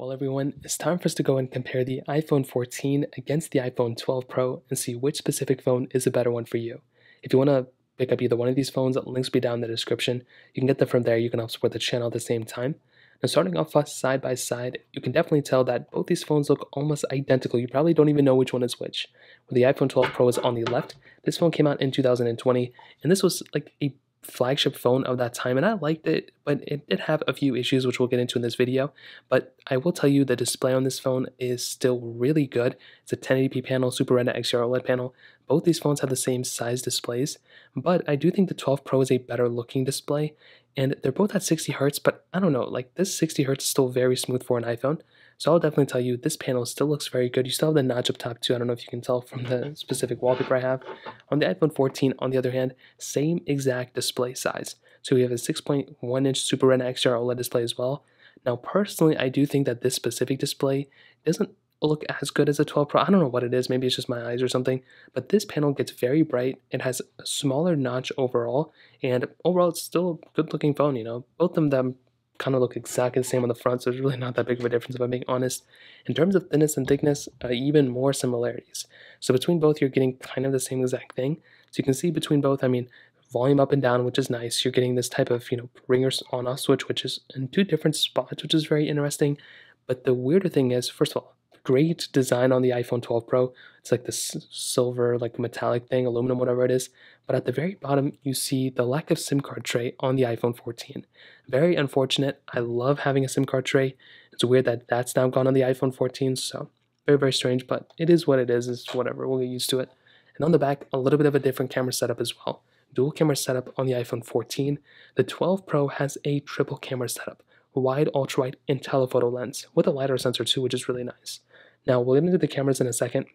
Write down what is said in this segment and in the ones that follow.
Well, everyone, it's time for us to go and compare the iPhone 14 against the iPhone 12 Pro and see which specific phone is a better one for you. If you want to pick up either one of these phones, links will be down in the description. You can get them from there. You can help support the channel at the same time. Now, starting off side by side, you can definitely tell that both these phones look almost identical. You probably don't even know which one is which. Where the iPhone 12 Pro is on the left, this phone came out in 2020, and this was like a flagship phone of that time and I liked it, but it did have a few issues which we'll get into in this video. But I will tell you the display on this phone is still really good. It's a 1080p panel, Super Retina XDR OLED panel. Both these phones have the same size displays, but I do think the 12 Pro is a better looking display and they're both at 60 hertz, but I don't know, like this 60 hertz is still very smooth for an iPhone. So I'll definitely tell you this panel still looks very good. You still have the notch up top too. I don't know if you can tell from the mm-hmm. specific wallpaper I have. On the iPhone 14, on the other hand, same exact display size. So we have a 6.1 inch Super Retina XDR OLED display as well. Now personally, I do think that this specific display doesn't look as good as a 12 Pro. I don't know what it is. Maybe it's just my eyes or something. But this panel gets very bright. It has a smaller notch overall. And overall, it's still a good looking phone, you know. Both of them kind of look exactly the same on the front, so there's really not that big of a difference if I'm being honest. In terms of thickness and thickness, uh, even more similarities. So between both, you're getting kind of the same exact thing. So you can see between both, I mean, volume up and down, which is nice. You're getting this type of, you know, ringers on off switch, which is in two different spots, which is very interesting. But the weirder thing is, first of all, great design on the iPhone 12 Pro. It's like this silver, like metallic thing, aluminum, whatever it is. But at the very bottom, you see the lack of SIM card tray on the iPhone 14. Very unfortunate. I love having a SIM card tray. It's weird that that's now gone on the iPhone 14. So very, very strange, but it is what it is. It's whatever. We'll get used to it. And on the back, a little bit of a different camera setup as well. Dual camera setup on the iPhone 14. The 12 Pro has a triple camera setup wide, ultra wide, and telephoto lens with a LiDAR sensor too, which is really nice. Now, we'll get into the cameras in a second.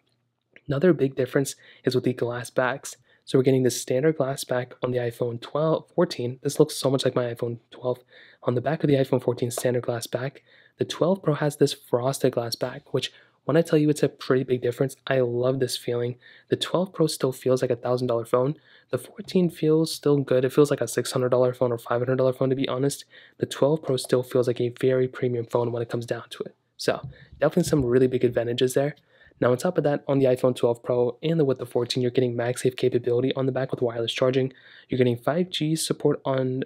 Another big difference is with the glass backs. So we're getting the standard glass back on the iPhone 12, 14. This looks so much like my iPhone 12. On the back of the iPhone 14 standard glass back, the 12 Pro has this frosted glass back, which when I tell you it's a pretty big difference, I love this feeling. The 12 Pro still feels like a $1,000 phone. The 14 feels still good. It feels like a $600 phone or $500 phone to be honest. The 12 Pro still feels like a very premium phone when it comes down to it. So definitely some really big advantages there. Now on top of that, on the iPhone 12 Pro and the with the 14, you're getting MagSafe capability on the back with wireless charging. You're getting 5G support on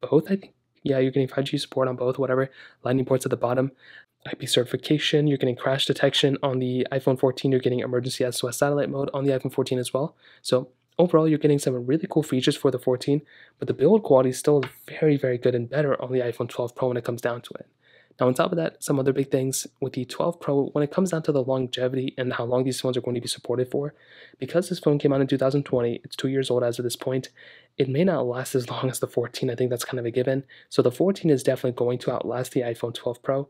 both, I think. Yeah, you're getting 5G support on both, whatever. Lightning ports at the bottom. IP certification, you're getting crash detection on the iPhone 14, you're getting emergency SOS satellite mode on the iPhone 14 as well. So overall, you're getting some really cool features for the 14, but the build quality is still very, very good and better on the iPhone 12 Pro when it comes down to it. Now, on top of that, some other big things with the 12 Pro, when it comes down to the longevity and how long these phones are going to be supported for, because this phone came out in 2020, it's two years old as of this point, it may not last as long as the 14. I think that's kind of a given. So the 14 is definitely going to outlast the iPhone 12 Pro.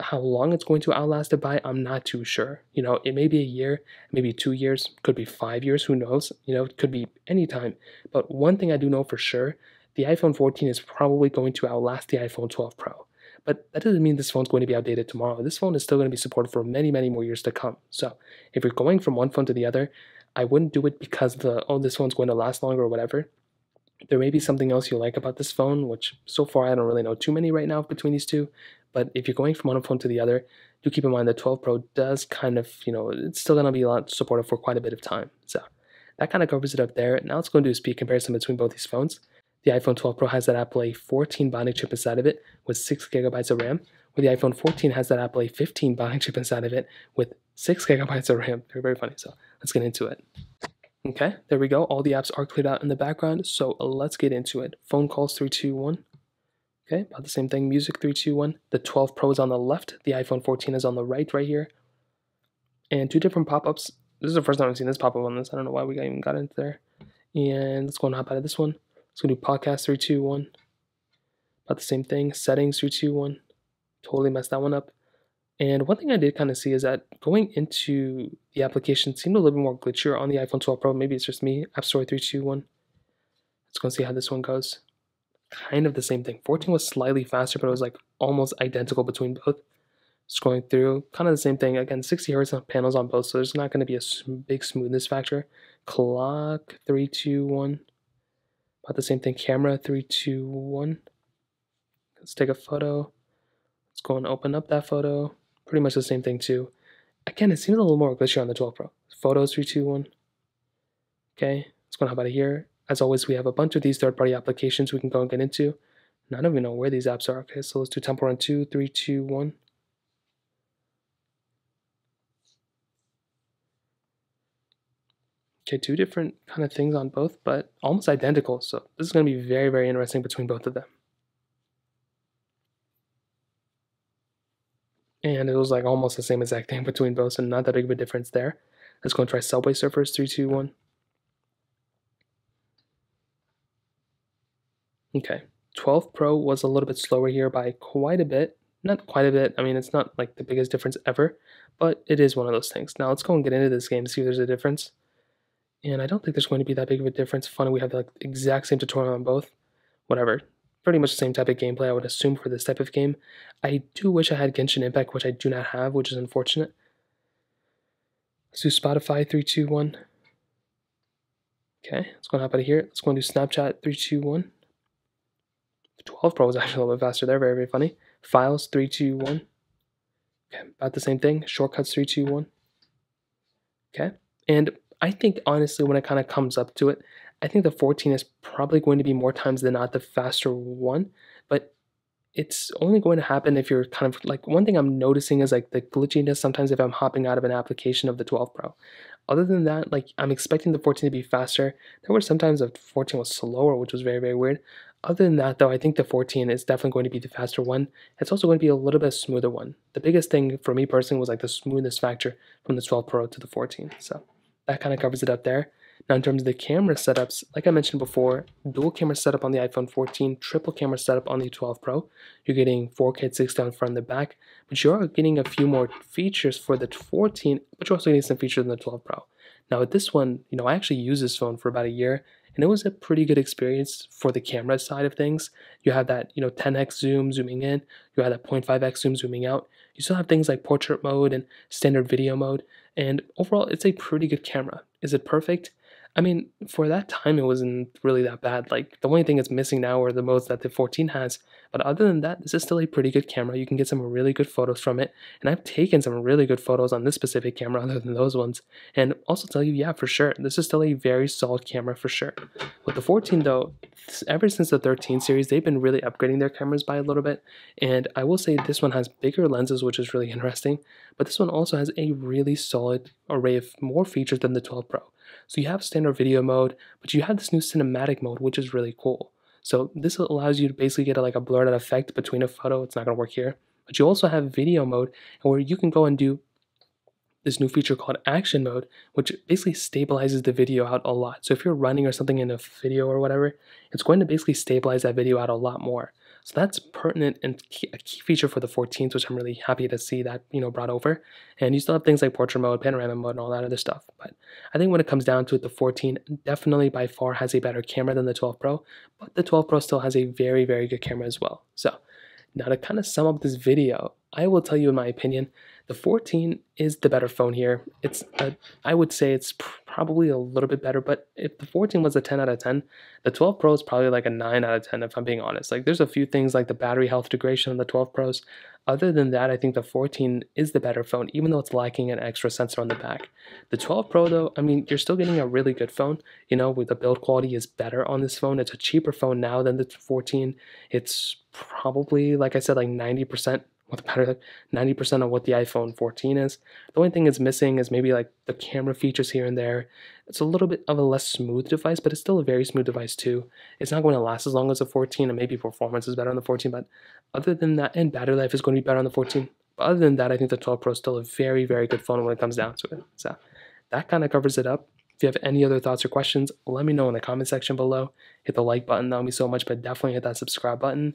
How long it's going to outlast it by, I'm not too sure. You know, it may be a year, maybe two years, could be five years, who knows? You know, it could be any time. But one thing I do know for sure, the iPhone 14 is probably going to outlast the iPhone 12 Pro. But that doesn't mean this phone's going to be outdated tomorrow. This phone is still going to be supported for many, many more years to come. So if you're going from one phone to the other, I wouldn't do it because the oh this phone's going to last longer or whatever. There may be something else you like about this phone, which so far I don't really know too many right now between these two. But if you're going from one phone to the other, do keep in mind the 12 Pro does kind of, you know, it's still going to be a lot supported for quite a bit of time. So that kind of covers it up there. Now let's go and do a speed comparison between both these phones. The iPhone 12 Pro has that Apple A14 Bionic chip inside of it with 6 gigabytes of RAM, where the iPhone 14 has that Apple A15 Bionic chip inside of it with 6 gigabytes of RAM. Very, very funny. So let's get into it. Okay, there we go. All the apps are cleared out in the background, so let's get into it. Phone calls 321. Okay, about the same thing. Music 321. The 12 Pro is on the left, the iPhone 14 is on the right, right here. And two different pop ups. This is the first time I've seen this pop up on this. I don't know why we even got into there. And let's go and hop out of this one. Let's do podcast 321. About the same thing. Settings 321. Totally messed that one up. And one thing I did kind of see is that going into the application seemed a little bit more glitchier on the iPhone 12 Pro. Maybe it's just me. App Store 321. Let's go and see how this one goes. Kind of the same thing. 14 was slightly faster, but it was like almost identical between both. Scrolling through, kind of the same thing. Again, 60 hertz panels on both, so there's not going to be a big smoothness factor. Clock 321. About the same thing. Camera three, two, one. Let's take a photo. Let's go and open up that photo. Pretty much the same thing too. Again, it seems a little more glitchy on the 12 Pro. Photos 321. Okay, let's go and hop out of here. As always, we have a bunch of these third-party applications we can go and get into. And I don't even know where these apps are. Okay, so let's do Temple Run 2, 3, 2, 1. Okay, two different kind of things on both, but almost identical. So this is going to be very, very interesting between both of them. And it was like almost the same exact thing between both, so not that big of a difference there. Let's go and try Subway Surfers, 3, 2, 1. Okay, 12 Pro was a little bit slower here by quite a bit. Not quite a bit, I mean, it's not like the biggest difference ever, but it is one of those things. Now let's go and get into this game, see if there's a difference. And I don't think there's going to be that big of a difference. Funny, we have the exact same tutorial on both. Whatever. Pretty much the same type of gameplay, I would assume, for this type of game. I do wish I had Genshin Impact, which I do not have, which is unfortunate. Let's do Spotify 321. Okay, let's go and hop out of here. Let's go and do Snapchat 321. 12 Pro was actually a little bit faster there. Very, very funny. Files 321. Okay, about the same thing. Shortcuts 321. Okay, and I think honestly, when it kind of comes up to it, I think the 14 is probably going to be more times than not the faster one, but it's only going to happen if you're kind of like one thing I'm noticing is like the glitchiness sometimes if I'm hopping out of an application of the 12 Pro. Other than that, like I'm expecting the 14 to be faster. There were sometimes the 14 was slower, which was very, very weird. Other than that, though, I think the 14 is definitely going to be the faster one. It's also going to be a little bit smoother one. The biggest thing for me personally was like the smoothness factor from the 12 Pro to the 14. So that kind of covers it up there. Now, in terms of the camera setups, like I mentioned before, dual camera setup on the iPhone 14, triple camera setup on the 12 Pro. You're getting 4K 60 on front and the back, but you are getting a few more features for the 14, but you're also getting some features in the 12 Pro. Now, with this one, you know, I actually used this phone for about a year, and it was a pretty good experience for the camera side of things. You have that, you know, 10x zoom zooming in, you have that 0.5x zoom zooming out. You still have things like portrait mode and standard video mode, and overall, it's a pretty good camera. Is it perfect? I mean, for that time, it wasn't really that bad. Like, the only thing it's missing now are the modes that the 14 has. But other than that, this is still a pretty good camera. You can get some really good photos from it. And I've taken some really good photos on this specific camera other than those ones. And also tell you, yeah, for sure, this is still a very solid camera for sure. With the 14, though, ever since the 13 series, they've been really upgrading their cameras by a little bit. And I will say this one has bigger lenses, which is really interesting. But this one also has a really solid array of more features than the 12 Pro. So you have standard video mode, but you have this new cinematic mode, which is really cool. So this allows you to basically get a, like a blurred out effect between a photo. It's not going to work here. But you also have video mode where you can go and do this new feature called action mode, which basically stabilizes the video out a lot. So if you're running or something in a video or whatever, it's going to basically stabilize that video out a lot more. So that's pertinent and key, a key feature for the 14s, which I'm really happy to see that you know brought over. And you still have things like portrait mode, panorama mode, and all that other stuff. But I think when it comes down to it, the 14 definitely by far has a better camera than the 12 Pro, but the 12 Pro still has a very, very good camera as well. So now to kind of sum up this video, I will tell you in my opinion, the 14 is the better phone here. It's a, I would say it's probably a little bit better, but if the 14 was a 10 out of 10, the 12 Pro is probably like a 9 out of 10 if I'm being honest. Like there's a few things like the battery health degradation on the 12 Pros. Other than that, I think the 14 is the better phone, even though it's lacking an extra sensor on the back. The 12 Pro though, I mean, you're still getting a really good phone. You know, with the build quality is better on this phone. It's a cheaper phone now than the 14. It's probably, like I said, like 90% like 90% of what the iPhone 14 is. The only thing it's missing is maybe like the camera features here and there. It's a little bit of a less smooth device, but it's still a very smooth device too. It's not going to last as long as the 14, and maybe performance is better on the 14, but other than that, and battery life is going to be better on the 14. But other than that, I think the 12 Pro is still a very, very good phone when it comes down to it. So that kind of covers it up. If you have any other thoughts or questions, let me know in the comment section below. Hit the like button, that would mean so much, but definitely hit that subscribe button.